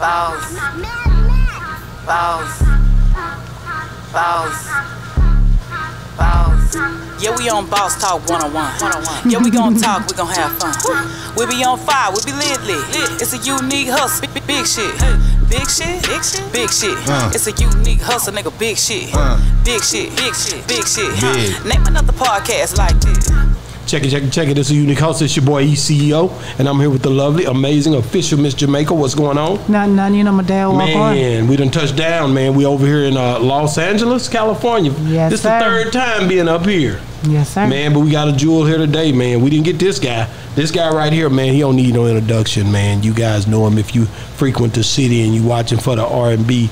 Boss. Boss. Boss. Boss. Yeah, we on Boss Talk 101. Yeah, we gon' talk, we gon' have fun. We be on fire, we be lit, lit. It's a unique hustle, big, big shit. Big shit, big shit, big shit. Uh. It's a unique hustle, nigga, big shit. Uh. Big shit, big shit, big shit. Big. Name another podcast like this. Check it, check it, check it. This is Unique Hustle. It's your boy ECEO, and I'm here with the lovely, amazing, official Miss Jamaica. What's going on? Nothing, nothing, you know, my dad walk. Man, we done touched down, man. We over here in uh, Los Angeles, California. Yes, this sir. the third time being up here. Yes, sir. Man, but we got a jewel here today, man. We didn't get this guy. This guy right here, man, he don't need no introduction, man. You guys know him if you frequent the city and you watching for the R&B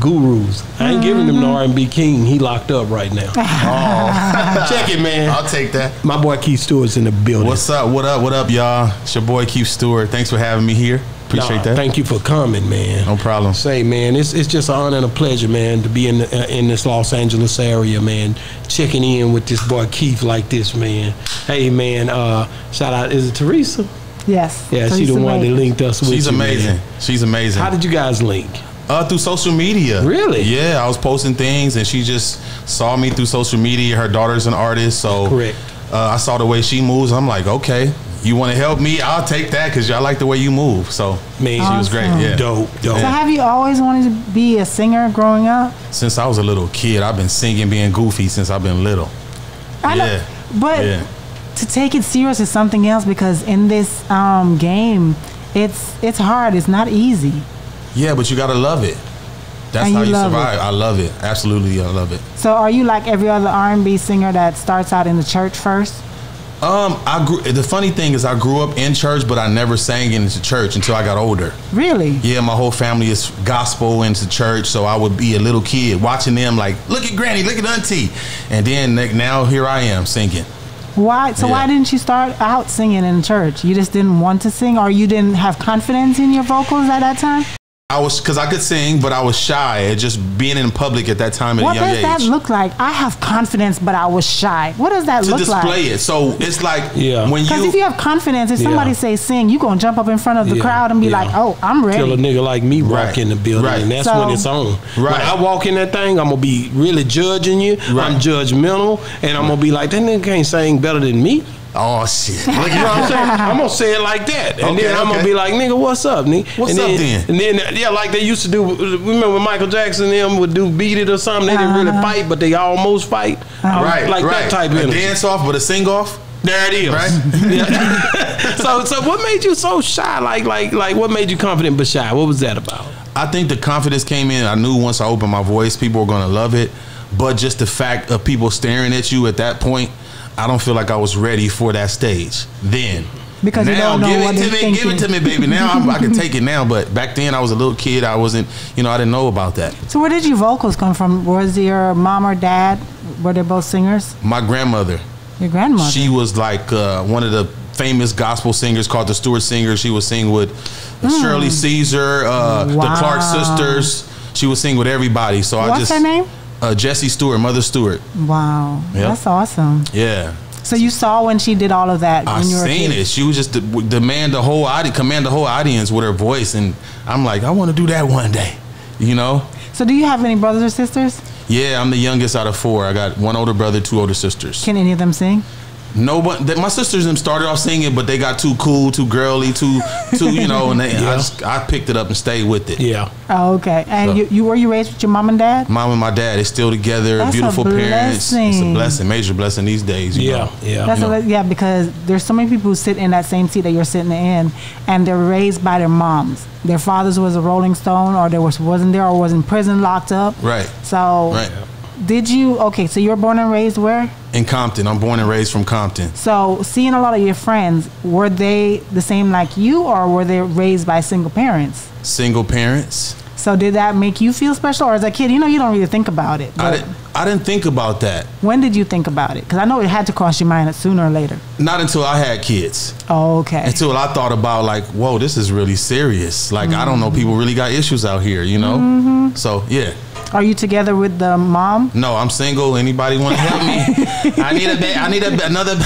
gurus. I ain't giving him the R&B king. He locked up right now. Check it, man. I'll take that. My boy Keith Stewart's in the building. What's up? What up? What up, y'all? It's your boy Keith Stewart. Thanks for having me here. Appreciate Nah, that. Thank you for coming, man. No problem. Say, man, it's it's just an honor and a pleasure, man, to be in the, uh, in this Los Angeles area, man. Checking in with this boy Keith like this, man. Hey, man. Uh, shout out. Is it Teresa? yes. Yeah, she Teresa the one that linked us with. She's you, man. amazing. She's amazing. How did you guys link? Uh, through social media. Really? Yeah, I was posting things, and she just saw me through social media. Her daughter's an artist, so Correct. Uh, I saw the way she moves. I'm like, okay, you want to help me? I'll take that because I like the way you move. So Man, she was great. Yeah. Dope, dope. So, have you always wanted to be a singer growing up? Since I was a little kid, I've been singing, being goofy since I've been little. I know, but Yeah. to take it serious is something else because in this um, game, it's it's hard. It's not easy. Yeah, but you gotta love it. That's And how you you survive. it. I love it. Absolutely, I love it. So, are you like every other R&B singer that starts out in the church first? Um, I grew. The funny thing is, I grew up in church, but I never sang in the church until I got older. Really? Yeah, my whole family is gospel into church, so I would be a little kid watching them like, look at Granny, look at Auntie, and then like, now here I am singing. Why? So, why didn't you start out singing in church? You just didn't want to sing, or you didn't have confidence in your vocals at that time? I was because I could sing, but I was shy at just being in public at that time at What a young age. What does that look like? I have confidence, but I was shy. What does that to look like? To display it, so it's like Yeah. when you Because if you have confidence, if somebody Yeah. say sing, you gonna jump up in front of the Yeah, crowd and be yeah. like, "Oh, I'm ready." Till a nigga like me Right, walk in the building, right. and that's So- when it's on. Right. When I walk in that thing, I'm gonna be really judging you. Right. I'm judgmental, and I'm gonna be like, that nigga can't sing better than me. Oh shit, look You know what I'm saying? I'm gonna say it like that, and Okay, then I'm gonna be like, "Nigga, what's up, nigga?" What's and up then? And then, uh, yeah, like they used to do. Uh, remember Michael Jackson? and Them would do "Beat It" or something. They didn't really uh-huh. fight, but they almost fight. I was right, like right. that type of a dance off, but a sing off. There it is. Right. So, so what made you so shy? Like, like, like, what made you confident but shy? What was that about? I think the confidence came in. I knew once I opened my voice, people were going to love it. But just the fact of people staring at you at that point, I don't feel like I was ready for that stage then. Because you now, don't know give what it to me, give it to me, baby. Now I'm, I can take it now. But back then, I was a little kid. I wasn't, you know, I didn't know about that. So, where did your vocals come from? Was your mom or dad? Were they both singers? My grandmother, Your grandmother. she was like uh, one of the famous gospel singers called the Stewart Singers. She would sing with Shirley Caesar, uh, the Clark. Sisters. She would sing with everybody. So I just. What's her name? Uh, Jessie Stewart, Mother Stewart. Wow, Yep. that's awesome. Yeah. So you saw when she did all of that I when you were a seen it. She was just de- demand the whole audience, command the whole audience with her voice, and I'm like, I want to do that one day. You know? So do you have any brothers or sisters? Yeah, I'm the youngest out of four. I got one older brother, two older sisters. Can any of them sing? No one. That my sisters them started off singing, but they got too cool, too girly, too, too, you know. And they, I, just, I picked it up and stayed with it. Yeah. Oh, okay. And So- you, you were you raised with your mom and dad? Mom and my dad is still together. That's a beautiful parents. It's a blessing. blessing, major blessing these days. you Yeah. know. Yeah. That's you know. a, yeah, because there's so many people who sit in that same seat that you're sitting in, and they're raised by their moms. Their fathers was a Rolling Stone, or there was wasn't there, or was in prison locked up. Right. So, Right. Did you? Okay, so you were born and raised where? In Compton, I'm born and raised from Compton. So, seeing a lot of your friends, were they the same like you, or were they raised by single parents? Single parents. So, did that make you feel special, or as a kid, you know, you don't really think about it. I didn't. I didn't think about that. When did you think about it? Because I know it had to cross your mind sooner or later. Not until I had kids. Oh, okay. Until I thought about like, whoa, this is really serious. Like I don't know, people really got issues out here, you know. Mm-hmm. So yeah. Are you together with the mom? No, I'm single. Anybody want to help me? I need a. ba- I need a, another.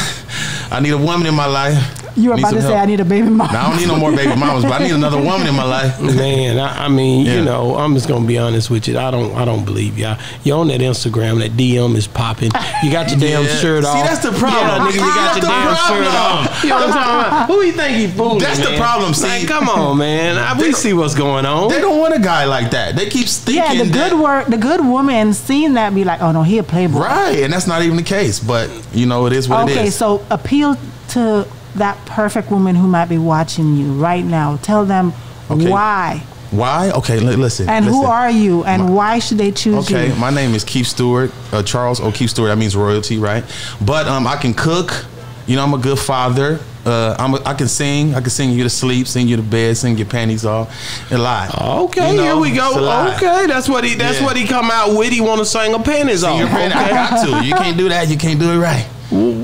I need a woman in my life. You were Need about some to say. I need a baby mama. Now, I don't need no more baby mamas, but I need another woman in my life. Man, I, I mean, Yeah. you know, I'm just gonna be honest with you. I don't, I don't believe y'all. You on that Instagram, that DM is popping. You got your damn Yeah. shirt off. See, that's the problem. Yeah, nigga, you got your the damn shirt problem. off. You know what I'm talking about? Who you think he fooling? That's the problem, see. Like, come on, man. I, we see what's going on. They don't want a guy like that. They keep thinking yeah, the that- good work, the good woman seeing that be like, oh no, he a playboy. Right, and that's not even the case. But you know, it is what it is. Okay, so appeal to that perfect woman who might be watching you right now. Tell them Okay. why Why? Okay, li- listen. and who are you and why should they choose Okay, you? Okay, my name is Keith Stewart, uh, Charles O'Keefe Stewart. That means royalty, right? But um, I can cook. You know, I'm a good father. Uh, I'm a, I can sing. I can sing you to sleep, sing you to bed, sing your panties off, a lot. Okay, You know, here we go. Okay, that's what he. That's Yeah. what he come out with. He want to sing a panties Sing off. your panties. I got to. You can't do that. You can't do it right.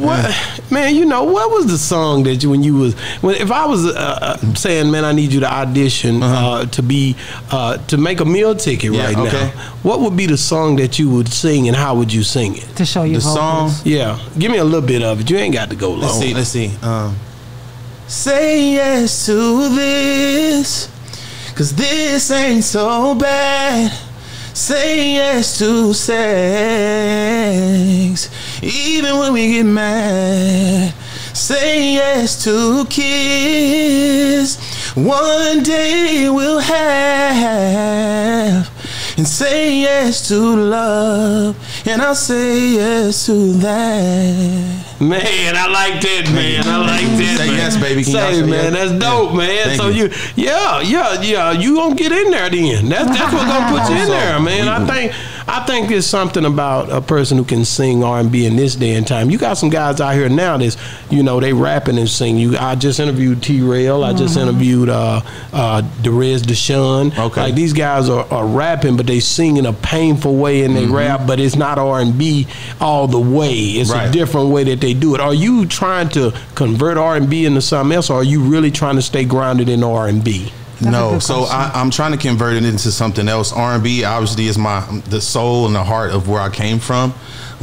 What, man? You know what was the song that you when you was when if I was uh, uh, saying, man, I need you to audition uh, to be uh, to make a meal ticket Uh-huh. Yeah, right okay. now. What would be the song that you would sing and how would you sing it? to show you The song. Yeah, give me a little bit of it. You ain't got to go long. Let's see. Let's see. Um, say yes to this, cause this ain't so bad. Say yes to sex, even when we get mad. Say yes to kiss. One day we'll have. And say yes to love. And I'll say yes to that. Man, I like that, man. I like that. Say man. yes, baby. Can Say, say man, yes? that's dope, Yeah. man. Thank so you. you. yeah, yeah, yeah. You gonna get in there then? That's that's what's gonna put you in there, man. I think I think there's something about a person who can sing R and B in this day and time. You got some guys out here now that's you know they rapping and sing. You, I just interviewed T Rail. I just interviewed uh, uh, Derez De'Shon. Okay. like these guys are, are rapping, but they sing in a painful way and they rap, but it's not R and B all the way. It's a different way that they do it. Are you trying to convert R and B into something else, or are you really trying to stay grounded in R and B? That's no, so I, I'm trying to convert it into something else. R&B obviously is my the soul and the heart of where I came from,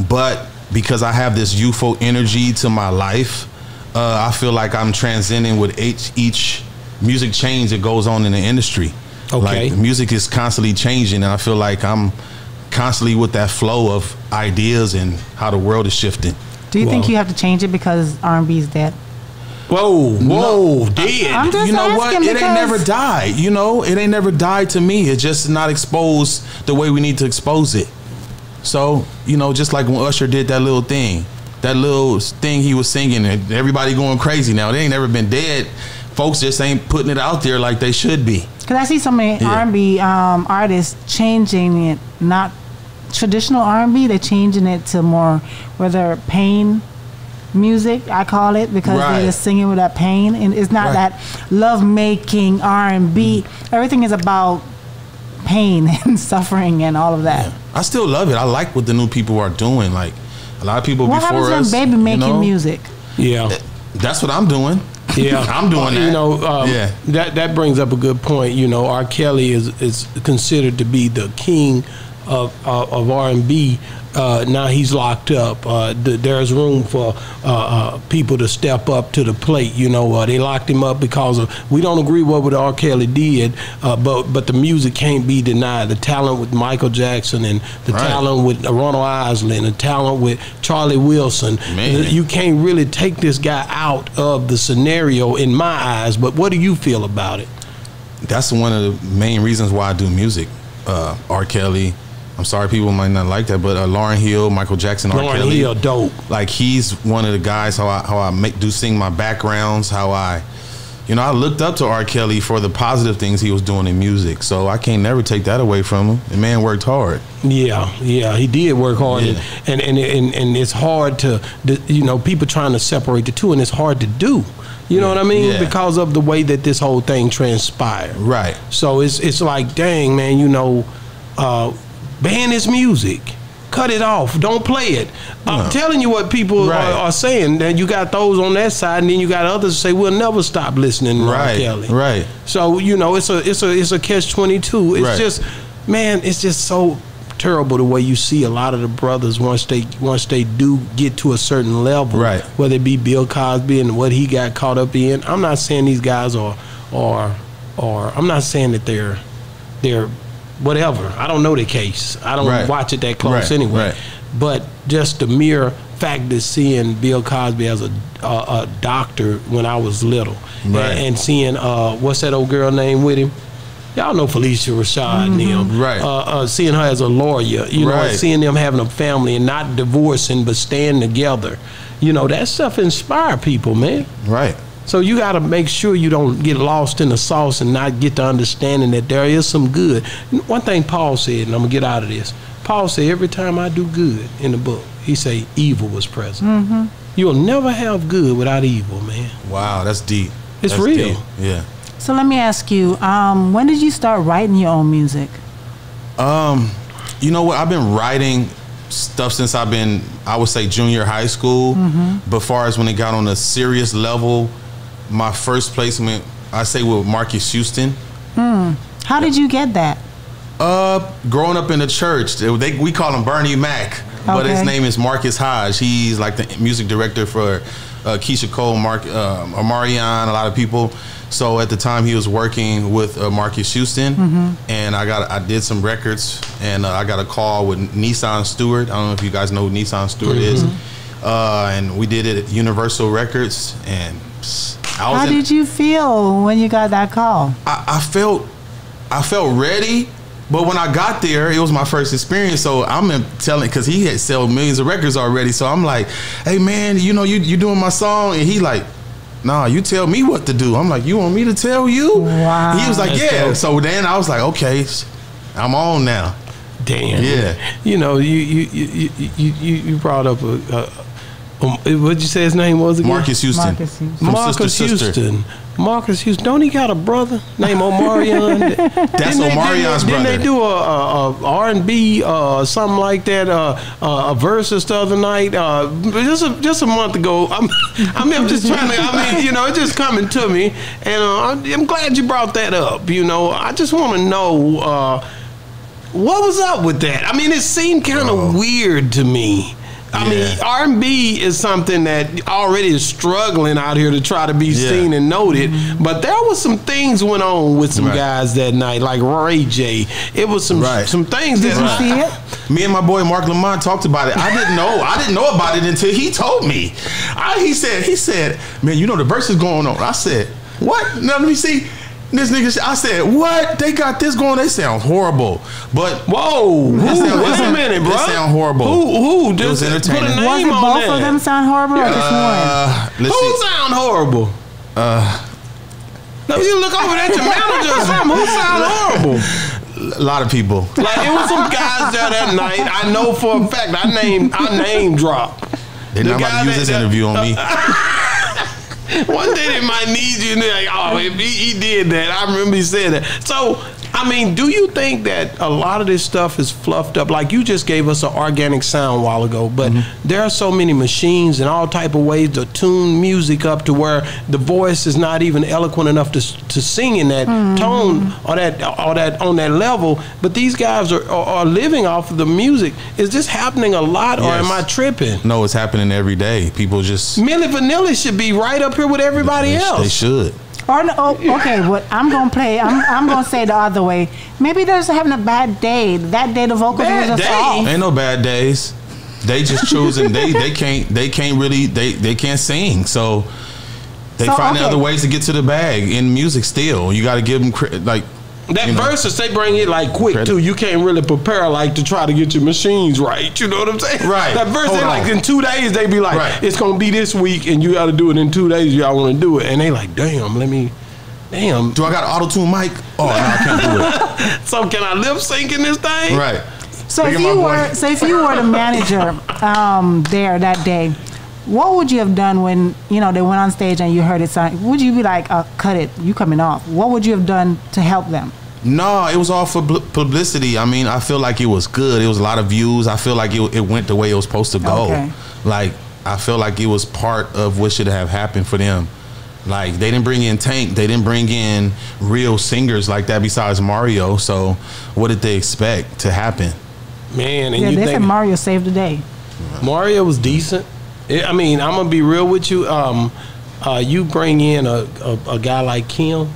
but because I have this youthful energy to my life, uh, I feel like I'm transcending with each each music change that goes on in the industry. Okay. like music is constantly changing, and I feel like I'm constantly with that flow of ideas and how the world is shifting. Do you think you have to change it because R&B is dead? Whoa, whoa, dead. I'm just you know what? It ain't never died. You know, it ain't never died to me. It's just not exposed the way we need to expose it. So, you know, just like when Usher did that little thing, that little thing he was singing, and everybody going crazy now. They ain't never been dead. Folks just ain't putting it out there like they should be. Because I see so many Yeah. R&B um, artists changing it, not traditional R&B. They're changing it to more whether pain music. I call it because Right. they're singing with that pain, and it's not Right. that love making R&B. Everything is about pain and suffering and all of that. I still love it. I like what the new people are doing. Like a lot of people What before happens us. when baby you making know, music? yeah. That's what I'm doing. Yeah, I'm doing that. You know, um, Yeah. that that brings up a good point. You know, R. Kelly is is considered to be the king of of, of R and B. Uh, now he's locked up. Uh, th- there's room for uh, uh, people to step up to the plate. You know, uh, they locked him up because of we don't agree what what R. Kelly did, uh, but but the music can't be denied. The talent with Michael Jackson and the Right. talent with Ronald Isley and the talent with Charlie Wilson. Man. You can't really take this guy out of the scenario in my eyes. But what do you feel about it? that's one of the main reasons why I do music. Uh, R. Kelly. I'm sorry, people might not like that, but uh, Lauryn Hill, Michael Jackson, R. Lauryn Kelly. Hill, dope. Like he's one of the guys how I how I make do sing my backgrounds, how I, you know, I looked up to R. Kelly for the positive things he was doing in music. So I can't never take that away from him. The man worked hard. Yeah, yeah, he did work hard, Yeah. and, and and and it's hard to, you know, people trying to separate the two, and it's hard to do. You know what I mean? Yeah. Because of the way that this whole thing transpired. Right. So it's it's like, dang man, you know, uh, ban his music. Cut it off. Don't play it. I'm telling you what people Right. are, are saying. That you got those on that side, and then you got others say we'll never stop listening to R. Right. Kelly. Right. So you know, it's a it's a it's a catch twenty two. It's Right. just, man, it's just so terrible the way you see a lot of the brothers once they once they do get to a certain level, Right. Whether it be Bill Cosby and what he got caught up in. I'm not saying these guys are are are. I'm not saying that they're they're whatever. I don't know the case. I don't Right. watch it that close Right, anyway. right. But just the mere fact of seeing Bill Cosby as a a, a doctor when I was little, and, and seeing uh, what's that old girl name with him? Y'all know Phylicia Rashad and them. Right. Uh, uh, seeing her as a lawyer, you know, seeing them having a family and not divorcing but staying together. You know, that stuff inspire people, man. Right. So you got to make sure you don't get lost in the sauce and not get the understanding that there is some good. One thing Paul said, and I'm gonna get out of this. Paul said, every time I do good in the book, he say evil was present. Mm-hmm. You'll never have good without evil, man. Wow, that's deep. It's That's real. deep. Yeah. So let me ask you, um, when did you start writing your own music? Um, you know what? I've been writing stuff since I've been, I would say, junior high school. But far as when it got on a serious level, my first placement, I say with Marcus Houston. How did you get that? Uh, growing up in the church, they, we call him Bernie Mac, but his name is Marcus Hodge. He's like the music director for uh, Keyshia Cole, Mark, uh, Omarion, a lot of people. So at the time, he was working with uh, Marcus Houston, and I got I did some records, and uh, I got a call with Nisan Stewart. I don't know if you guys know who Nisan Stewart is, uh, and we did it at Universal Records, and pss, I was How in, did you feel when you got that call? I, I felt I felt ready, but when I got there, it was my first experience. So I'm in telling because he had sold millions of records already. So I'm like, hey man, you know you you doing my song, and he like. Nah, you tell me what to do. I'm like, you want me to tell you? Wow. He was like, That's yeah. dope. So then I was like, okay, I'm on now. Damn. Yeah. You know, you you you you you, you brought up a, a um, what'd you say his name was again? Marcus Houston. Marcus Houston. Marcus Sister Sister. Houston. Marcus Houston. Don't he got a brother named Omarion? That's Omarion's didn't brother. they do a, a, a R&B uh, something like that? Uh, uh, a versus the other night, uh, just a, just a month ago. I'm, I mean, I'm just trying to. I mean, you know, it's just coming to me, and uh, I'm, I'm glad you brought that up. You know, I just want to know. Uh, what was up with that? I mean, it seemed kind of Oh. weird to me. I mean, R and B is something that already is struggling out here to try to be Yeah. seen and noted. But there was some things went on with some Right. guys that night, like Ray J. It was some Right. some things Did that you see it? Me and my boy Mark Lamont talked about it. I didn't know. I didn't know about it until he told me. I, he said, he said, man, you know the verse is going on. I said, what? Now let me see. This nigga, I said, what? They got this going. They sound horrible. But Whoa! Who, sound- wait that a minute, that bro. sound horrible. Who? Who? It was Just put a name Was it on both that. of them sound horrible or just one? uh, Who see. sound horrible? Uh. No, you look over at your manager or something. Who sound horrible? A lot of people. Like it was some guys there that night. I know for a fact. I name I name drop. They're The not about to use that- this that- interview on me. One day they might need you, and they're like, "Oh, if he, he did that." I remember he said that. So, I mean, do you think that a lot of this stuff is fluffed up? Like you just gave us an organic sound a while ago, but Mm-hmm. there are so many machines and all type of ways to tune music up to where the voice is not even eloquent enough to to sing in that tone or that or that on that level. But these guys are, are, are living off of the music. Is this happening a lot, or am I tripping? No, it's happening every day. People just Milli Vanilli should be right up here with everybody they, else. They should. Or no, oh, okay, what I'm gonna play. I'm, I'm gonna say the other way. Maybe they're just having a bad day. That day the vocals Bad were just day? off. Ain't no bad days. They just choosing. they they can't they can't really they they can't sing. So they So, find okay. other ways to get to the bag in music. Still, you got to give them cre- like That you know. versus they bring it like quick Credit. too. You can't really prepare like to try to get your machines right. You know what I'm saying? Right. That verse they like in two days they be like, Right. it's gonna be this week and you got to do it in two days. Y'all want to do it and they like, damn, let me, damn. Do I got auto tune mic? Oh no, I can't do it. So can I lip sync in this thing? Right. So Look if you boy. were, so if you were the manager um, there that day, what would you have done when you know they went on stage and you heard it sound? Would you be like, uh, "Cut it, you coming off"? What would you have done to help them? No, it was all for bl- publicity. I mean, I feel like it was good. It was a lot of views. I feel like it, it went the way it was supposed to go. Okay. Like I feel like it was part of what should have happened for them. Like they didn't bring in Tank. They didn't bring in real singers like that besides Mario. So what did they expect to happen? man, and Yeah, you they think said Mario saved the day. Mario was decent. I I mean, I'm gonna be real with you. Um, uh, you bring in a, a, a guy like Kem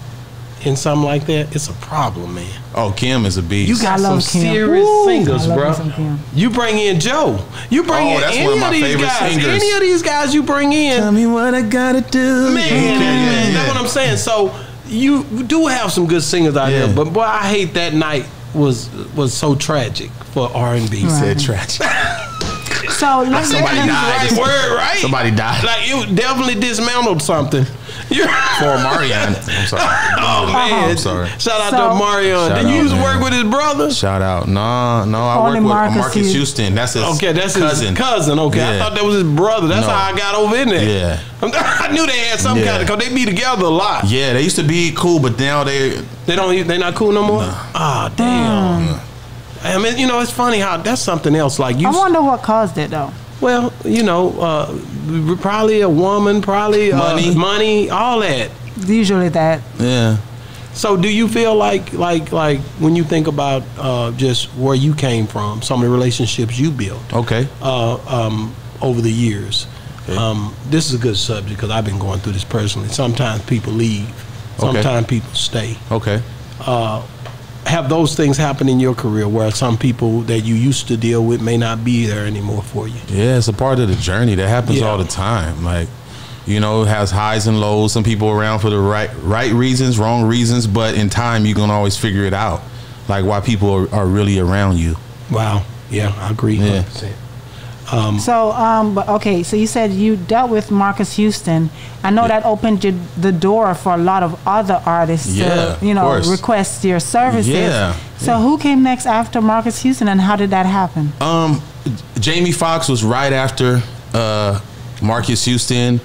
and something like that, it's a problem, man. Oh, Kem is a beast. You got some love Kem. serious Woo, singers, bro. Kem. You bring in Joe. You bring Oh, in that's any one of my these guys. singers. Any of these guys you bring in, Tell me what I gotta do. man, Yeah, man, yeah, that's what I'm saying. So you do have some good singers out Yeah. there, but boy, I hate that night was was so tragic for R and B. Said tragic. So let's Somebody let- died. Right word, right? Somebody died. Like you definitely dismantled something. You're, For Marion. I'm sorry. oh man, I'm sorry. Shout out So- to Mario. Shout Did you used to work with his brother? Shout out. No, no, I Only work with Marcus Marcus, Houston. Houston. That's his Okay, that's cousin. his cousin. Okay, I thought that was his brother. That's No. how I got over in there. Yeah. I knew they had some Yeah. kind of because they be together a lot. Yeah, they used to be cool, but now they They don't. They not cool no more. Ah, damn. I mean, you know, it's funny how that's something else. Like you, I wonder what caused it though. well, you know, uh, probably a woman, probably Money. uh, money, all that. Usually that. yeah. So, do you feel like, like, like when you think about uh, just where you came from, some of the relationships you built Okay. uh, um, over the years? Okay. Um, this is a good subject because I've been going through this personally. Sometimes people leave, Okay. sometimes people stay. Okay. Have those things happen in your career where some people that you used to deal with may not be there anymore for you? Yeah, it's a part of the journey that happens Yeah. all the time. Like, you know, it has highs and lows. Some people around for the right right reasons, wrong reasons, but in time you can always figure it out. Like why people are, are really around you. Wow. Yeah, I agree. Yeah. 100%. So, um, but okay, so you said you dealt with Marcus Houston. I know that opened you, the door for a lot of other artists Yeah, to, you know, request your services. Yeah, So who came next after Marcus Houston and how did that happen? Um, Jamie Foxx was right after uh, Marcus Houston.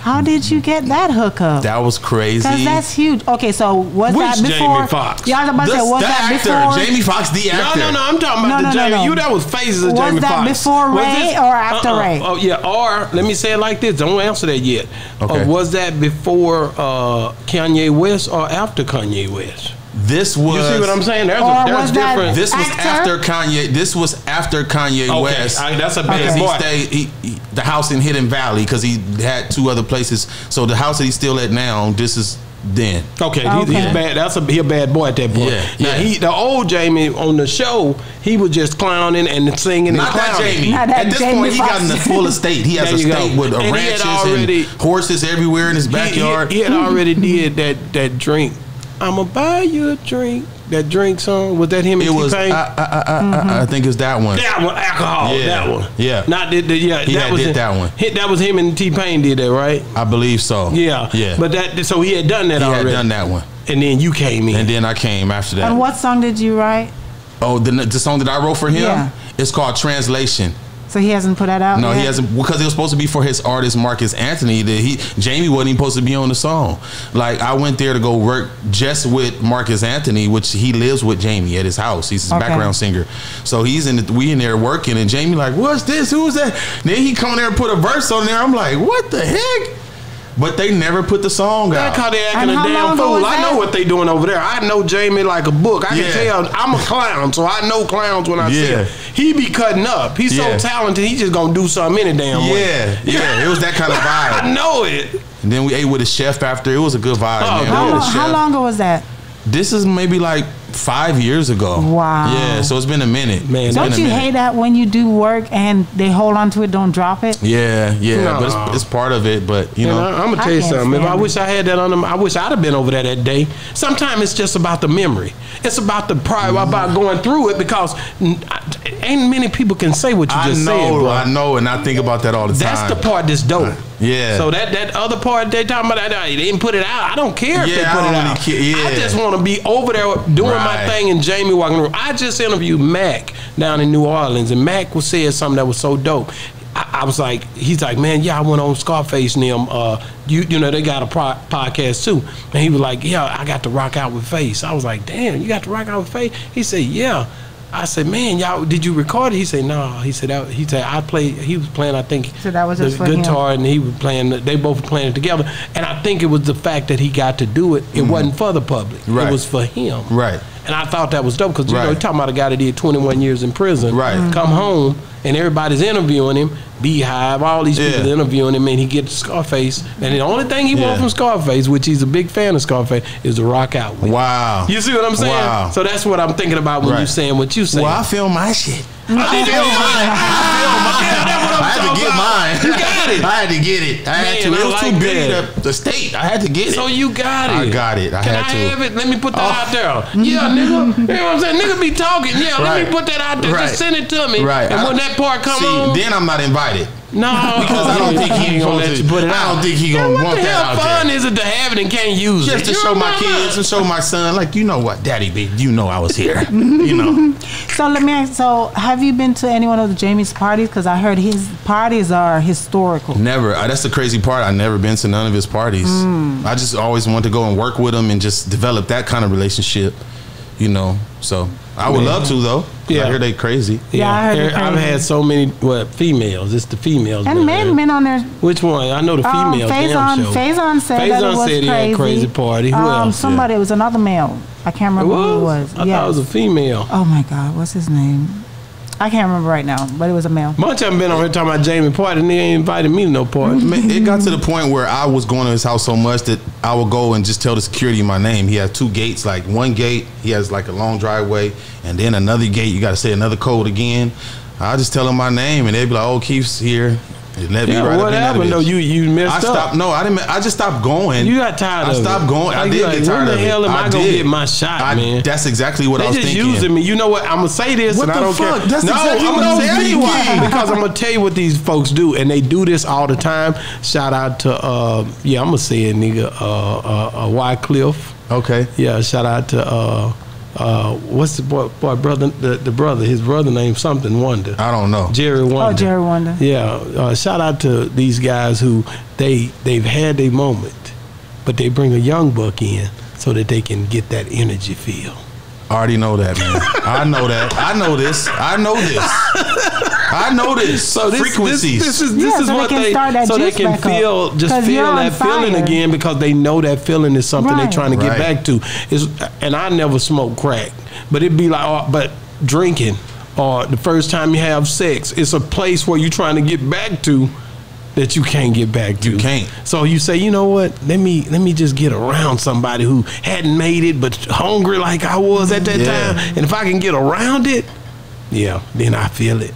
How did you get that hookup? That was crazy. Because that's huge. Okay, so was Which that Jamie before? Foxx? Yeah, I was about to The- say, was the that actor, before? Jamie Foxx, the No, actor. no, no. I'm talking about No, the no, no, Jamie. no. You that was phases of Was Jamie that Foxx. before Was Ray this- or after uh-uh. Ray? Oh yeah. Or let me say it like this. Don't answer that yet. Okay. Uh, was that before uh, Kanye West or after Kanye West? This was. You see what I'm saying? There's, Or a, there's was that- different. This was Actor? after Kanye. This was after Kanye Okay, West. I- that's a bad because he boy. stayed he, he- the house in Hidden Valley because he had two other places. So the house that he's still at now, this is then. Okay, Okay. he's bad. That's a he a bad boy at that point. Yeah, now yeah. he the old Jamie on the show, he was just clowning and singing Not and that. Jamie. Not that At this Jamie point, he got in the full estate. He has There a you go. estate with And he ranches already- and horses everywhere in his He- he- backyard. He, had already did that that drink. I'ma buy you a drink. That drink song was that him and it was. I, T-Pain? I, I, I, I mm-hmm. think it's that one. That one, alcohol. Yeah, That one. yeah. Not the, the yeah. He that had was did him- that one. Hit, that was him and T Pain did that, right? I believe so. Yeah. Yeah. But that so he had done that he had already. done that one, And then you came in. and then I came after that. And what song did you write? Oh, the, the song that I wrote for him. Yeah. It's called Translation. So he hasn't put that out. No, yet? he hasn't because it was supposed to be for his artist Marcus Anthony. That he Jamie wasn't even supposed to be on the song. Like I went there to go work just with Marcus Anthony, which he lives with Jamie at his house. He's his Okay. background singer. So he's in the, we in there working, and Jamie like, what's this? Who's that? then he come there and put a verse on there. I'm like, what the heck? But they never put the song out. That's how they acting And a damn fool. I know what they doing over there. I know Jamie like a book. I Yeah. can tell. I'm a clown, so I know clowns when I see Yeah. him. He be cutting up. He's Yeah. so talented. He just gonna do something any damn way. Yeah, yeah, it was that kind of vibe. I vibe. know it. And then we ate with a chef after. It was a good vibe, Oh, man. How, long, how long ago was that? This is maybe like five years ago. Wow. Yeah, so it's been a minute. Man, It's Don't been a you minute. hate that when you do work and they hold on to it, don't drop it? Yeah, yeah, but it's, it's part of it. But you And know, I, am gonna tell you can't something. If I wish I had that on them, I wish I'd have been over there that day. Sometimes it's just about the memory. It's about the pride Mm-hmm. about going through it because ain't many people can say what you I just said, know, bro. I know, and I think about that all the That's time. That's the part that's dope. Yeah. So that that other part they talking about that they didn't put it out. I don't care if Yeah, they I put don't it really out. care. Yeah. I just want to be over there doing my thing and Jamie walking around. I just interviewed Mac down in New Orleans and Mac was saying something that was so dope. I, I was like, he's like, man, yeah, I went on Scarface and them. Uh, you you know they got a pro- podcast too, and he was like, yeah, I got to rock out with Face. I was like, damn, you got to rock out with Face. He said, yeah. I said, man, y'all, did you record it? He said, no. He said, that, he said, I played. He was playing, I think, So that was the just for him. guitar, and he was playing. They both were playing it together, and I think it was the fact that he got to do it. It wasn't for the public. Mm-hmm. Right. It was for him. Right. And I thought that was dope because you know you're talking about a guy that did 21 years in prison, Right. Mhm. Come home and everybody's interviewing him. Beehive, all these people interviewing him, and he gets Scarface. And the only thing he Yeah. wants from Scarface, which he's a big fan of Scarface, is to rock out with. Wow. You see what I'm saying? Wow. So that's what I'm thinking about when Right. you're saying what you say. Well, I feel my shit. I did feel mine. I had to get mine. You got it. I had to get it. I had Man, to. It was like too big. that. The, the state. I had to get it. So you got it. I got it. I Can had I to. Oh. have it? Let me put that oh. out there. Yeah, nigga. You know what I'm saying? Nigga be talking. Yeah, let Right. me put that out there. Right. Just send it to me. right. And I- when that part come see, on, then I'm not invited. No, Because I don't think he ain't gonna supposed let you put it I don't think he gonna what want the that hell out fun there. is it to have it and can't use Just it? to You show my what I'm kids and show my son, like you know what, Daddy, be, you know I was here. you know. So let me ask. So have you been to any one of the Jamie's parties? Because I heard his parties are historical. Never. I, that's the crazy part. I never been to none of his parties. Mm. I just always wanted to go and work with him and just develop that kind of relationship. You know. So I would Man. love to though. Yeah. Yeah. I hear they crazy. Yeah, I heard there- it I've crazy. had so many what females. It's the females. And men, there. men on there. Which one? I know the Um, females. damn Faison, show. Faison said that it Faison was said he crazy. had crazy party. Who um, else? Somebody. It was another male. I can't It remember who it was? was. I yes. thought it was a female. Oh my God, what's his name? I can't remember right now, but it was a male. Bunch of them been on here talking about Jamie party, and they ain't invited me to no party. Man, it got to the point where I was going to his house so much that I would go and just tell the security my name. He has two gates, like one gate, he has like a long driveway, and then another gate, you got to say another code again. I just tell him my name, and they'd be like, "Oh, Keith's here." Let me Yeah, right what happened though? You you messed I up. stopped. No, I didn't. I just stopped going. You got tired I of it. stopped going. I Like, did like, get tired when the hell am I gonna get my shot, I- man? That's exactly what I They was just thinking. using me. You know what? I'm gonna say this, What and I the don't fuck? care. That's no, exactly I'm gonna tell you why. Because I'm gonna tell you what these folks do, and they do this all the time. Shout out to, uh, yeah, I'm gonna say it, nigga, uh, uh, uh, Wyclef. Okay. Yeah, shout out to, uh, uh, what's the boy, boy brother, the, the brother, his brother named something Wonder. I don't know. Jerry Wonder. Oh, Jerry Wonder. Yeah, uh, shout out to these guys who they they've had their moment, but they bring a young buck in so that they can get that energy feel. I already know that, man. I know that. I know this. I know this. I know this. So this, frequencies. This, this is Yeah, is so what can they start that so they can back up. feel just 'Cause feel you're that feeling again because they know that feeling is something they're trying to get Right. back to. Is and I never smoked crack, but it'd be like, oh, but drinking or the first time you have sex, it's a place where you're trying to get back to. That you can't get back to. You can't. So you say, you know what? Let me let me just get around somebody who hadn't made it but hungry like I was at that Yeah. time. And if I can get around it, yeah, then I feel it.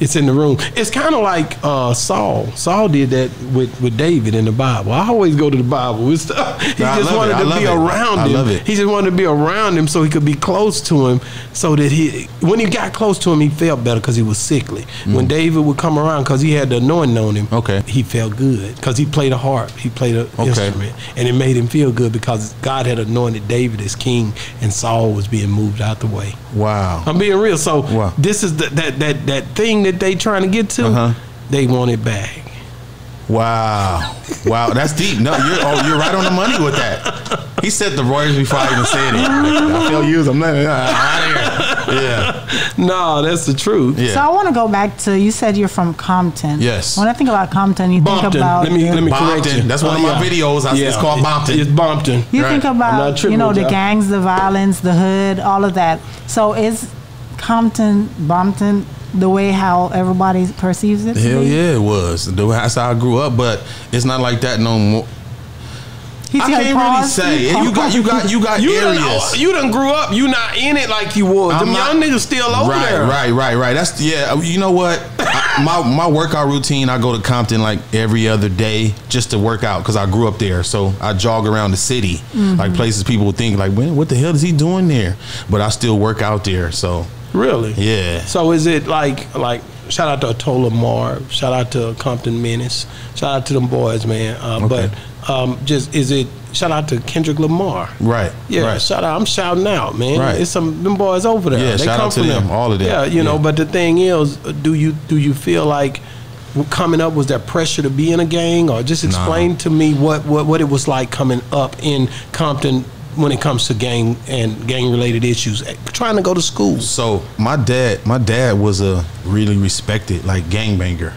It's in the room. It's kind of like uh, Saul. Saul did that with, with David in the Bible. I always go to the Bible with stuff. He I just wanted. To be it. around I him. love it. He just wanted to be around him so he could be close to him. So that he, when he got close to him, he felt better because he was sickly. When David would come around, because he had the anointing on him, Mm. Okay. he felt good because he played a harp. He played an Okay. instrument, and it made him feel good because God had anointed David as king, and Saul was being moved out the way. wow. I'm being real. So Wow. this is the, that that that thing that they trying to get to. Uh-huh. They want it back. Wow. Wow. That's deep. No, you're oh, you're right on the money with that. He said the Royals before I even said it. I feel used. I'm not uh, out of here. Yeah. No, that's the truth. Yeah. So I want to go back to you said you're from Compton. Yes. When I think about Compton, you think about Let me let me correct you. That's one of my videos. I- it's called Bompton. It's Bompton. you Right. think about you know the y'all. gangs, the violence, the hood, all of that. So is Compton, Bompton, the way how everybody perceives it? to Hell be? yeah, it was. That's how I grew up, but it's not like that no more. He I can't really say. And you got you got you got You done, areas. you done grew up. You not in it like you was. I'm Them not- young niggas still over right, there. Right, right, right. That's yeah. You know what? I, my my workout routine. I go to Compton like every other day just to work out because I grew up there. So I jog around the city, Mm-hmm. like places people would think like, man, what the hell is he doing there? But I still work out there. So Really? yeah. So is it like like shout out to Atola Marv, shout out to Compton Menace, shout out to them boys, man. Uh, Okay. But um, just is it shout out to Kendrick Lamar? Right. Yeah, Right. shout out. I'm shouting out, man. Right. It's some them boys over there. Yeah, they shout come out to from them, all of them. Yeah, you know. But the thing is, do you do you feel like coming up was there pressure to be in a gang, or just explain to me what, what what it was like coming up in Compton when it comes to gang and gang related issues, trying to go to school. So my dad, my dad was a really respected like gang banger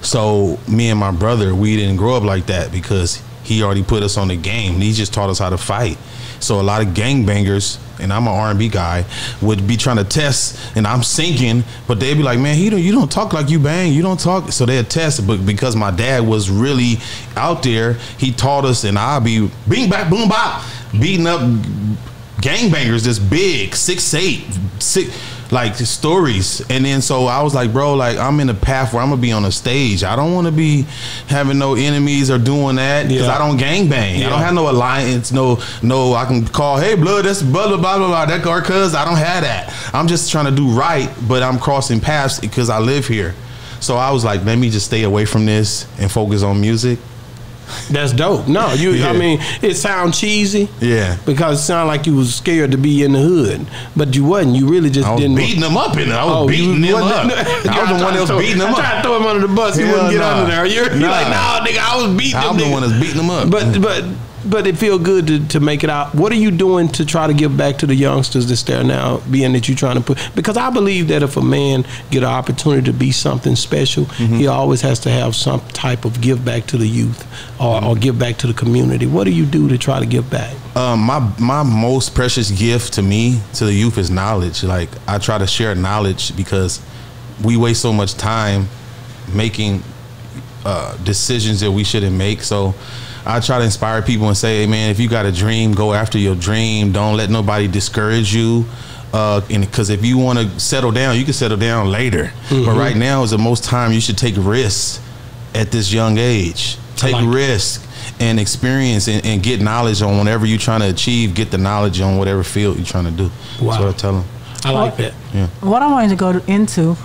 So me and my brother, we didn't grow up like that because he already put us on the game. He just taught us how to fight. So a lot of gang bangers and I'm an R&B guy, would be trying to test, and I'm singing, but they'd be like, "Man, he don't, you don't talk like you bang, you don't talk." So they'd test, but because my dad was really out there, he taught us, and I'd be bing back boom bop, beating up gangbangers this big, six eight, six like stories. And then so I was like, bro, like I'm in a path where I'm gonna be on a stage. I don't want to be having no enemies or doing that because Yeah. I don't gang bang. I don't have no alliance. No, no. I can call, hey, blood, that's blah blah blah blah blah. That our cuz I don't have that. I'm just trying to do right, but I'm crossing paths because I live here. So I was like, let me just stay away from this and focus on music. That's dope. No, you. Yeah. I mean, it sounds cheesy. Yeah. Because it sounded like you was scared to be in the hood, but you wasn't. You really just I was didn't. beating them up in there. I was Oh, beating them up. wasn't- I was the one that was I beating them I up. tried to throw him under the bus. He Hell wouldn't get nah. under there. You're, you're Nah. like, no, nigga, I was beating I'm them. the one that's beating them up. But but but it feel good to, to make it out. What are you doing to try to give back to the youngsters that's there now, being that you're trying to put? Because I believe that if a man get an opportunity to be something special, Mm-hmm. he always has to have some type of give back to the youth or, or give back to the community. What do you do to try to give back? um, my my most precious gift to me to the youth is knowledge. Like I try to share knowledge because we waste so much time making uh, decisions that we shouldn't make. So I try to inspire people and say, hey, man, if you got a dream, go after your dream. Don't let nobody discourage you. Uh, and because if you want to settle down, you can settle down later. But right now is the most time you should take risks at this young age. Take like it. risk and experience and, and get knowledge on whatever you're trying to achieve. Get the knowledge on whatever field you're trying to do. Wow. That's what I tell them. I like that. Yeah. What I wanted to go into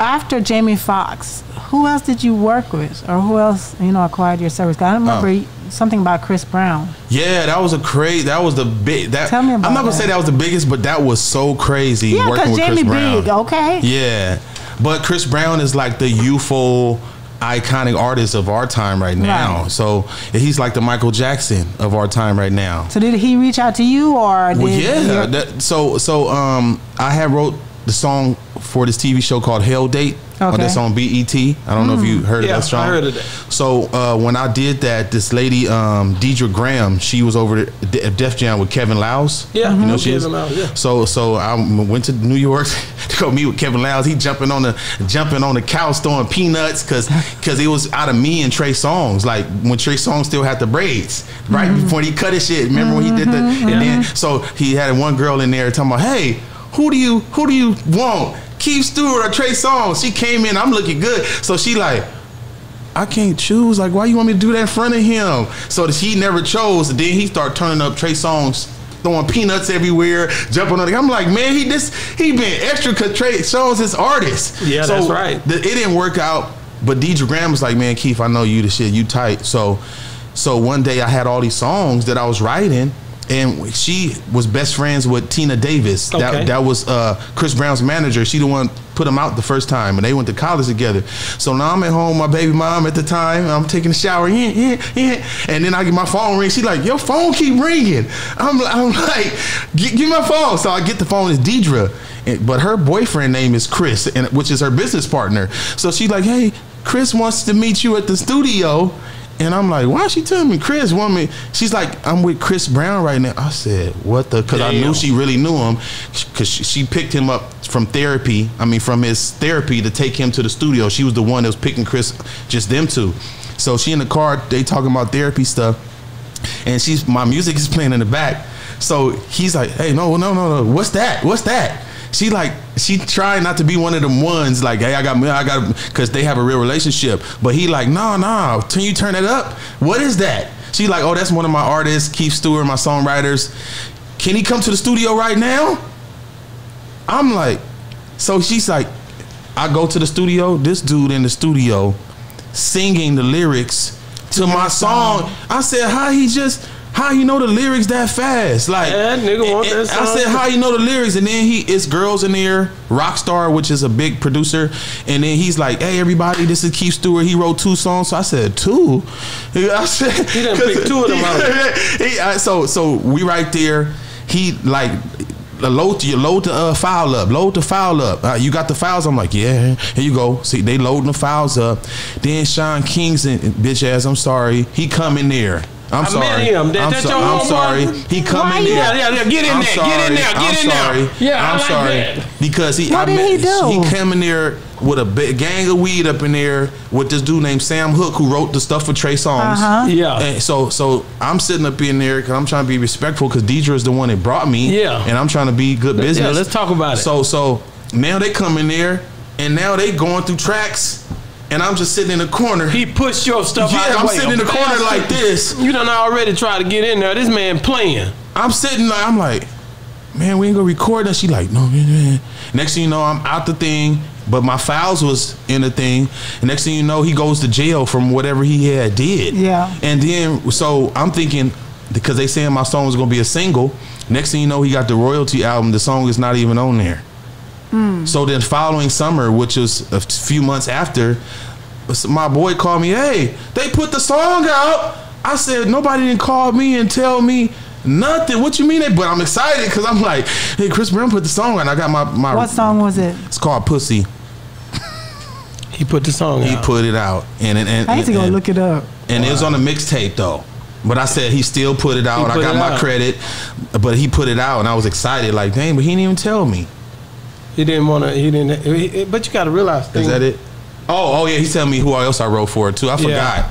after Jamie Foxx, who else did you work with, or who else you know acquired your service? I remember Oh. something about Chris Brown. Yeah, that was a crazy. That was the big. That Tell me about I'm not gonna that. say that was the biggest, but that was so crazy Yeah, working because with Jamie Chris Brown. Big, okay. Yeah, but Chris Brown is like the youthful, iconic artist of our time right now. Right. So he's like the Michael Jackson of our time right now. So did he reach out to you, or did Well, yeah. That, so so um, I had wrote the song for this TV show called Hell Date. On Okay. that's on BET. I don't know if you heard Yeah, of that song. I heard of that. So uh, when I did that, this lady, um, Deidre Graham, she was over at Def Jam with Kevin Liles. Yeah, you know she is. Kevin Liles, yeah. So so I went to New York to go meet with Kevin Liles. He jumping on the jumping on the couch throwing peanuts because because it was out of me and Trey Songz. Like when Trey Songz still had the braids right Mm-hmm. before he cut his shit. Remember when he did the and then so he had one girl in there talking about, hey, who do you who do you want? Keith Stewart or Trey Songz? She came in, I'm looking good. So she like. I can't choose. Like, why you want me to do that in front of him? So that he never chose. And then he start turning up Trey Songz, throwing peanuts everywhere, jumping on it. I'm like, man, he this he been extra because Trey Songz is artist. Yeah, so that's right. The, it didn't work out. But Deidre Graham was like, man, Keith, I know you the shit. You tight. So, so one day I had all these songs that I was writing. And she was best friends with Tina Davis. Okay. That that was uh, Chris Brown's manager. She the one put him out the first time, and they went to college together. So now I'm at home, my baby mom at the time. I'm taking a shower, yeah, yeah, yeah. And then I get my phone ring. She like, your phone keep ringing. I'm, I'm like, "Gi- give my phone. So I get the phone. It's Deidre, and, but her boyfriend name is Chris, and which is her business partner. So she's like, hey, Chris wants to meet you at the studio. And I'm like, why is she telling me Chris want me? She's like, I'm with Chris Brown right now. I said, what the? Because I knew she really knew him. Because she, she picked him up from therapy. I mean, from his therapy to take him to the studio. She was the one that was picking Chris, just them two. So she in the car, they talking about therapy stuff. And she's, my music is playing in the back. So he's like, hey, no, no, no, no. What's that? What's that? She like she trying not to be one of them ones like hey I got I got because they have a real relationship. But he like no no can you turn it up. What is that? She like oh that's one of my artists Keith Stewart my songwriters. Can he come to the studio right now? I'm like so she's like I go to the studio this dude in the studio singing the lyrics to my song. I said how he just how he know the lyrics that fast? Like Yeah, nigga want that I said how you know the lyrics? And then he it's girls in there Rockstar which is a big producer. And then he's like hey everybody this is Keith Stewart. He wrote two songs. So I said two? I said He done picked two of them out. he, I, so so we right there. He like load you load the uh, file up load the file up. Uh, you got the files I'm like yeah here you go. See they loading the files up. Then Sean Kingston bitch ass I'm sorry. He come in there I'm I sorry. met him. That- I'm, that's so- your I'm homeboy? sorry. He come Why in you- there. Yeah, yeah, yeah. Get in I'm there. sorry. Get in there. Get I'm in there. Yeah, I I'm like sorry that. because he. What I did met, he do? He came in there with a big gang of weed up in there with this dude named Sam Hook who wrote the stuff for Trey Songz. Uh-huh. Yeah. And so so I'm sitting up in there because I'm trying to be respectful because Deidre is the one that brought me. Yeah. And I'm trying to be good business. let's talk about it. So so now they come in there and now they going through tracks and I'm just sitting in the corner. He pushed your stuff yeah, the I'm way. sitting in the corner like this. You done already tried to get in there. This man playing. I'm sitting like I'm like, man, we ain't gonna record that. She like, no, man, man. Next thing you know, I'm out the thing, but my files was in the thing. And next thing you know, he goes to jail from whatever he had did. Yeah. And then so I'm thinking because they saying my song was gonna be a single. Next thing you know, he got the royalty album. The song is not even on there. So then, following summer, which was a few months after, my boy called me. Hey, they put the song out. I said nobody didn't call me and tell me nothing. What you mean? They, but I'm excited because I'm like, hey, Chris Brown put the song out. I got my my. What song was it? It's called Pussy. He put the song He out. put it out, and and and, I need to go and, look it up. and it was on a mixtape though. But I said he still put it out. He I got my out. credit, but he put it out, and I was excited. Like, dang, but he didn't even tell me. He didn't want to. He didn't. he- but you got to realize. Is that it? Oh, oh yeah. He's telling me who else I wrote for too. I forgot.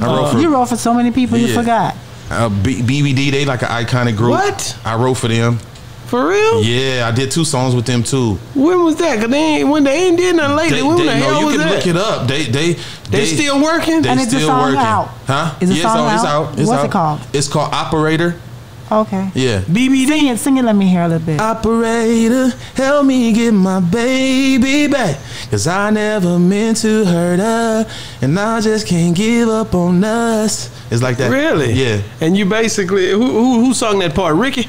I wrote Uh, for You wrote for so many people, you forgot. uh, B- BBD. They like an iconic group. What? I wrote for them. For real? Yeah, I did two songs with them too. When was that? Cause they ain't, when they ain't did nothing lately. They, when they- the hell no, you was can that? look it up. They they They still working? They And is the still song working. out? Huh? Is the yeah, song it's out? out. It's What's out. it called? It's called Operator. Okay. Yeah. BBD. Sing it, sing it, let me hear a little bit. Operator, help me get my baby back. Cause I never meant to hurt her. And I just can't give up on us. It's like that. Really? Yeah. And you basically who who, who sung that part? Ricky.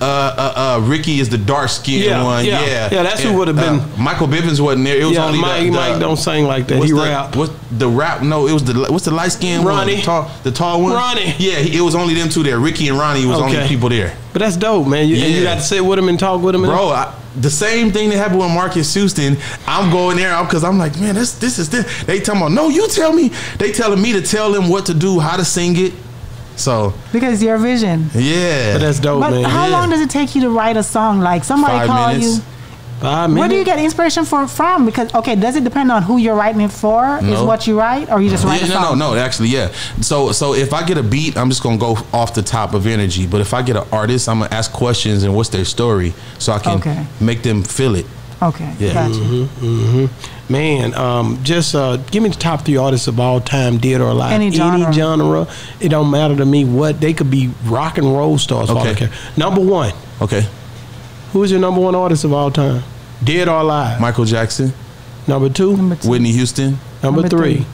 Uh, uh, uh, Ricky is the dark skinned Yeah, one. yeah. Yeah. Yeah, that's who would've been- uh, Michael Bivins wasn't there. It was Yeah, only Mike. the, the, Mike don't sing like that. He the, rap. What's the rap? No, it was the what's the light skinned one? Ronnie. The tall, the tall one. Ronnie. Yeah, he, it was only them two there. Ricky and Ronnie was only people there. But that's dope, man. You, And you got to sit with him and talk with him. Bro, I, the same thing that happened with Marcus Houston. I'm going there because I'm like, man, this this is this. They tell me, no, you tell me. They telling me to tell them what to do, how to sing it. So Because your vision. yeah, But that's dope, But man. how yeah. long does it take you to write a song? Like somebody Five call minutes. you. Five Where do you get inspiration for from? Because okay, does it depend on who you're writing it for? Is what you write, or you just write Yeah, a no, no, no. Actually, yeah. So, so if I get a beat, I'm just gonna go off the top of energy. But if I get an artist, I'm gonna ask questions and what's their story, so I can Okay. make them feel it. Okay, Yeah. gotcha. Man, um, just uh, give me the top three artists of all time, dead or alive. Any genre. Any genre. It don't matter to me what they could be rock and roll stars. for all I Okay. care. Number one, Okay, who is your number one artist of all time, dead or alive? Michael Jackson, number two, Number two. Whitney Houston, number, number three. three.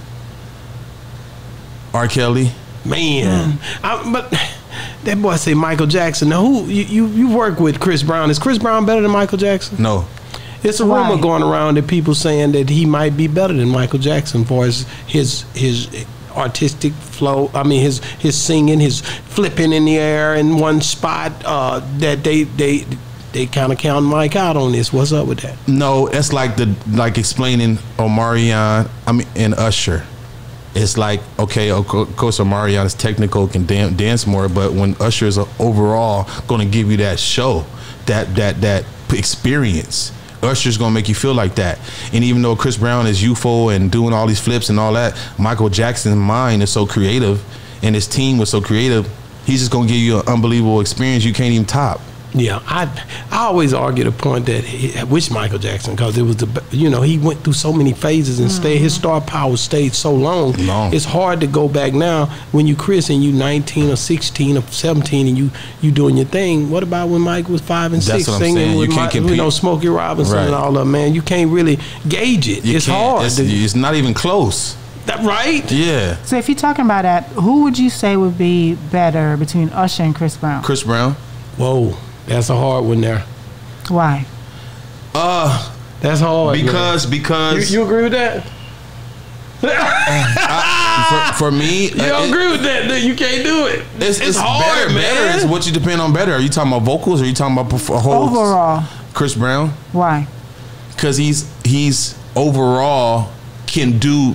R. Kelly. Man, I, but that boy say Michael Jackson. Now, who you, you you work with Chris Brown? Is Chris Brown better than Michael Jackson? No, It's a Why? rumor going around that people saying that he might be better than Michael Jackson for his his his artistic flow. I mean his his singing, his flipping in the air in one spot. Uh, that they they they kind of count Mike out on this. What's up with that? no. It's like the like explaining Omarion. I mean, and Usher. It's like okay, of course, Omarion is technical, can dan- dance more, but when Usher is uh, overall going to give you that show, that that that experience. Usher's gonna make you feel like that, and even though Chris Brown is youthful and doing all these flips and all that, Michael Jackson's mind is so creative, and his team was so creative. He's just gonna give you an unbelievable experience you can't even top. Yeah, I I always argue the point that he, I wish Michael Jackson because it was the you know he went through so many phases and stayed his star power stayed so long. Long. It's hard to go back now when you Chris and you 19 or 16 or 17 and you you doing your thing. What about when Mike was five and That's six what I'm singing saying. with You can't Mike, you know Smokey Robinson and Right. all that man? You can't really gauge it. You it's can't- hard. It's, to- it's not even close. that, right? Yeah, So if you're talking about that, who would you say would be better between Usher and Chris Brown? Chris Brown. Whoa, that's a hard one there. Why? Uh, That's hard. man. because because you, you agree with that? for, for me, You don't agree with that? Then you can't do it. It's, it's, hard, better. man. Better is what you depend on. Better. Are you talking about vocals? Or are you talking about a whole Overall, Chris Brown? why? Because he's he's overall can do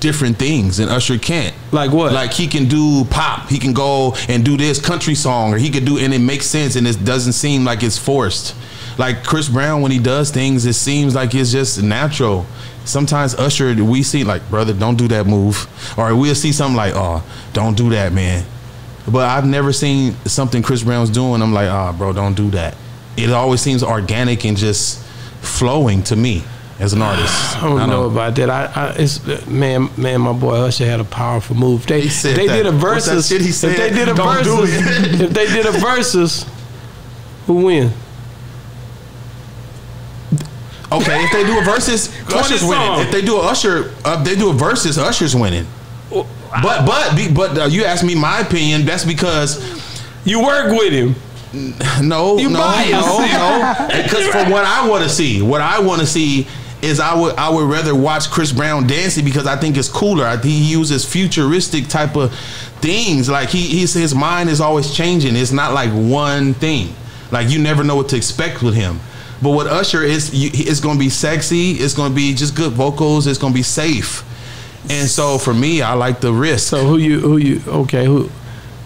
different things and Usher can't. Like what? Like he can do pop, he can go and do this country song, or he could do and it makes sense and it doesn't seem like it's forced. Like Chris Brown, when he does things, it seems like it's just natural. Sometimes Usher, we see like, brother, don't do that move, or we'll see something like, oh, don't do that, man. But I've never seen something Chris Brown's doing. I'm like, ah, bro, don't do that. It always seems organic and just flowing to me as an artist. I don't, know about that. I, I it's man, man. My boy Usher had a powerful move. They He said if they that. did a What's that versus. shit he If they did a Don't do versus, it. if they did a versus, who win? Okay, if they do a versus, Usher's winning. songs. If they do a Usher, uh, they do a versus, Usher's winning. But but be- but uh, you asked me my opinion. That's because You work with him. no You no biased. no no. Because from what I want to see, what I want to see is I would I would rather watch Chris Brown dancing because I think it's cooler. I think he uses futuristic type of things. Like he he's, his mind is always changing. It's not like one thing. Like you never know what to expect with him. But with Usher, it's you, it's going to be sexy. It's going to be just good vocals. It's going to be safe. And so for me, I like the risk. So who you who you okay who?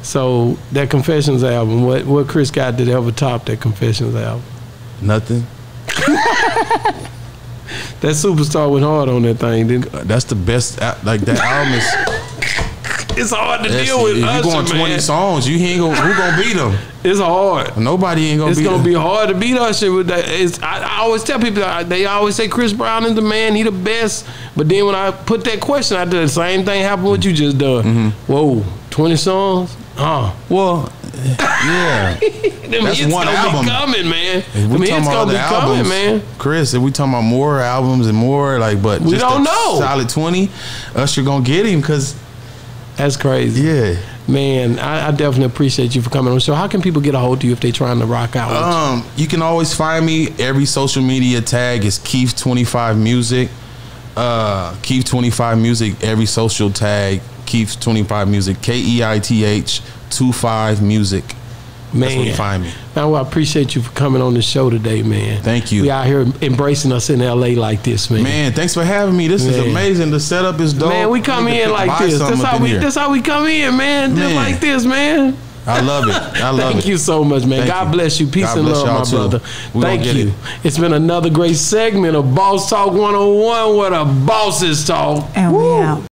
So that Confessions album, what what Chris got did ever top that Confessions album? Nothing. That superstar went hard on that thing. Didn't, That's the best. Like that album is. it's hard to deal with if you going twenty man. songs, you ain't gonna who gonna beat them? It's hard. Nobody ain't gonna It's beat gonna him. be hard to beat Usher with that. It's, I, I always tell people they always say Chris Brown is the man, he the best. But then when I put that question out there, the same thing happened. What you just done? Mm-hmm. Whoa, twenty songs? Oh, Well, yeah. That's one album. coming, man. If we hits talking about gonna the be coming, albums, man. Chris, if we talking about more albums and more, like, but We just don't know. Solid twenty, Usher gonna get him because That's crazy, yeah. man. I, I definitely appreciate you for coming on show. How can people get a hold of you if they're trying to rock out? with you? Um, you can always find me. Every social media tag is Keith twenty five music. Uh, Keith twenty five music. Every social tag Keith twenty five music. K E I T H two five music. man, That's where you find me. Man, well, I appreciate you for coming on the show today, man. Thank you. We out here embracing us in LA like this, man. Man, thanks for having me. This is amazing. The setup is dope. Man, we come Need in like this. That's how we. here. That's how we come in, man. Just Man. like this, man. I love it. I love it. Thank it. you so much, man. Thank God you. bless you. Peace God and love, my too. brother. We Thank you. it. It's been another great segment of Boss Talk 101 where the bosses talk. And we out.